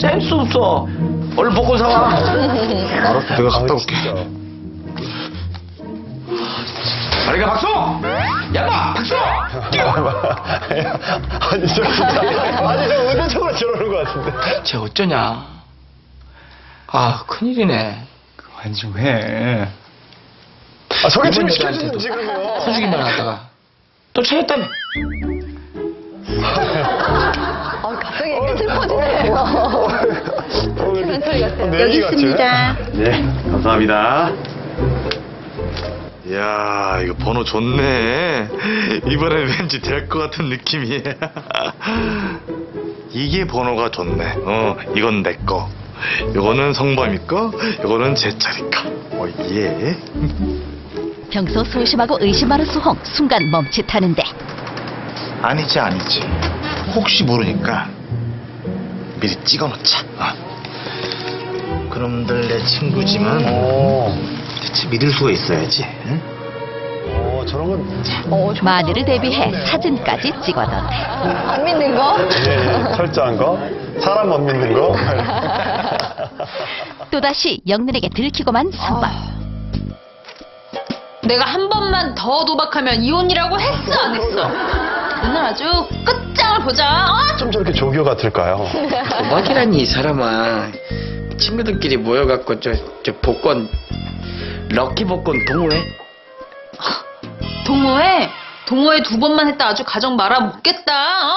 센스 없어. 얼른 복권 사와. 알았어, 내가 갔다 올게. 빨리 가, 박수! 야마, 박수! 뛰어! 아니, 저 진짜. 아니, 저 의도적으로 저러는 것 같은데. 쟤 어쩌냐? 아, 큰일이네. 아니, 좀 해. 아, 소개팅 이번 시켜주는 여자한테도 지금요. 터주기만 하다가 또 차였다며. 얘기 같지? 있습니다. 네, 감사합니다. 이야, 이거 번호 좋네. 이번엔 왠지 될 것 같은 느낌이야. 이게 번호가 좋네. 어, 이건 내 거. 이거는 성범이 거, 이거는 제 차리 거. 어, 예. 평소 소심하고 의심 많은 수홍 순간 멈칫하는데 아니지, 아니지. 혹시 모르니까 미리 찍어 놓자. 어. 그놈들 내 친구지만 대체 믿을 수가 있어야지. 응? 어, 저런 건 어. 마늘을 대비해 사진까지 찍어뒀네. 안 믿는 거? 예, 철저한 거, 사람 못 믿는 거. 또다시 영란에게 들키고만 성범 내가 한 번만 더 도박하면 이혼이라고 했어 안 했어? 오늘 아주 끝장을 보자. 어? 좀 저렇게 조교 같을까요? 도박이라니 이 사람아. 친구들끼리 모여갖고 저, 저 복권 럭키 복권 동호회? 동호회 동호회 두 번만 했다 아주 가정 말아 먹겠다. 어?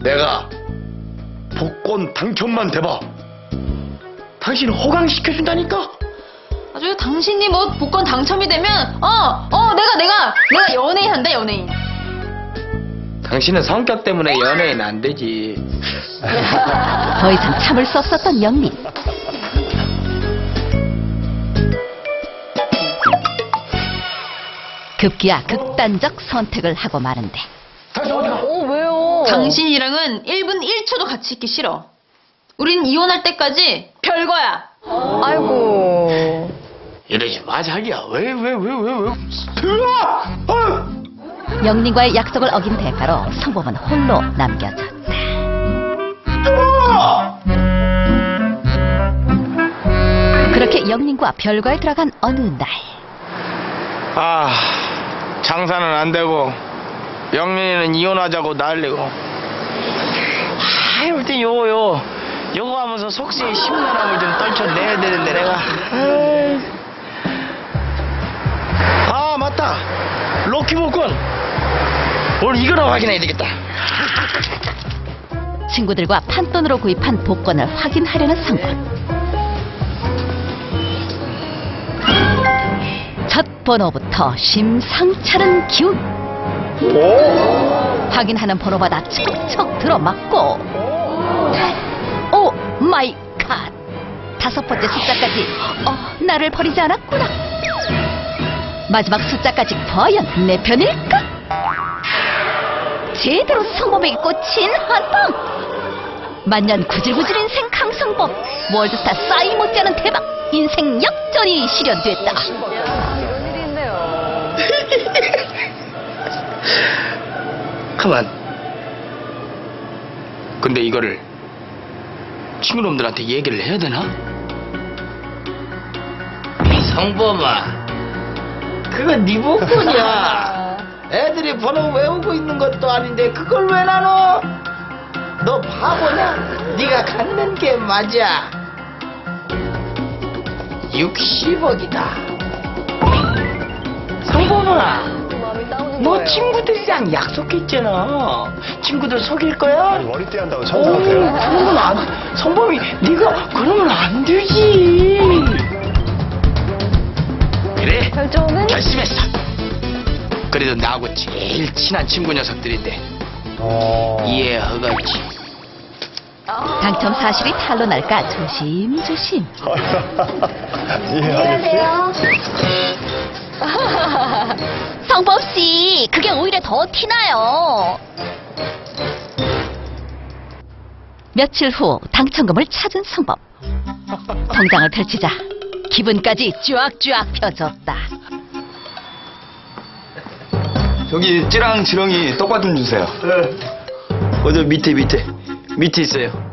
내가 복권 당첨만 돼봐. 당신 호강시켜준다니까? 아주 당신이 뭐 복권 당첨이 되면 어 어 내가 내가 내가 연예인 한다 연예인. 당신은 성격 때문에 연예인 안 되지. 더 이상 참을 수 없었던 영린 급기야 극단적 선택을 하고 마는데 어, 왜요? 당신이랑은 1분 1초도 같이 있기 싫어. 우린 이혼할 때까지 별거야. 아이고. 이러지 마 자기야. 왜 왜 왜 왜 왜? 영린과의 약속을 어긴 대가로 성범은 홀로 남겨졌다 그렇게 영린과 별거에 들어간 어느 날 아 장사는 안 되고 영민이는 이혼하자고 난리고. 아유 그때 요요 요거 하면서 속세에 심란함을 좀 떨쳐내야 되는데 내가. 오늘 이거나 확인해야 되겠다. 친구들과 판돈으로 구입한 복권을 확인하려는 성범 첫 번호부터 심상찮은 기운. 확인하는 번호마다 척척 들어맞고. oh my god. 다섯 번째 숫자까지. 어 나를 버리지 않았구나. 마지막 숫자까지 과연 내 편일까? 제대로 성범에게 꽂힌 한방 만년 구질구질 인생 강성범 월드스타 싸이 못지않은 대박 인생 역전이 실현됐다 이런 일이 있네요. 가만. 근데 이거를 친구놈들한테 얘기를 해야 되나? 성범아, 그건 네 복권이야. 애들이 번호 외우고 있는 것도 아닌데 그걸 왜 나눠? 너 바보냐? 네가 갖는 게 맞아. 60억이다. 성범아. 너 거예요. 친구들이랑 약속했잖아. 친구들 속일 거야? 아니, 머리띠 한다고. 그러면 안, 성범이, 네가 그러면 안 되지. 그래, 결정은 결심했어. 그래도 나하고 제일 친한 친구 녀석들인데. 어... 이해하겠지. 당첨 사실이 탄로날까? 조심조심. 이해하겠지? 성범 씨 그게 오히려 더 티나요. 며칠 후 당첨금을 찾은 성범. 통장을 펼치자 기분까지 쫙쫙 펴졌다 저기 찌랑 지렁이 똑같은 주세요. 네. 어저 밑에 밑에 밑에 있어요.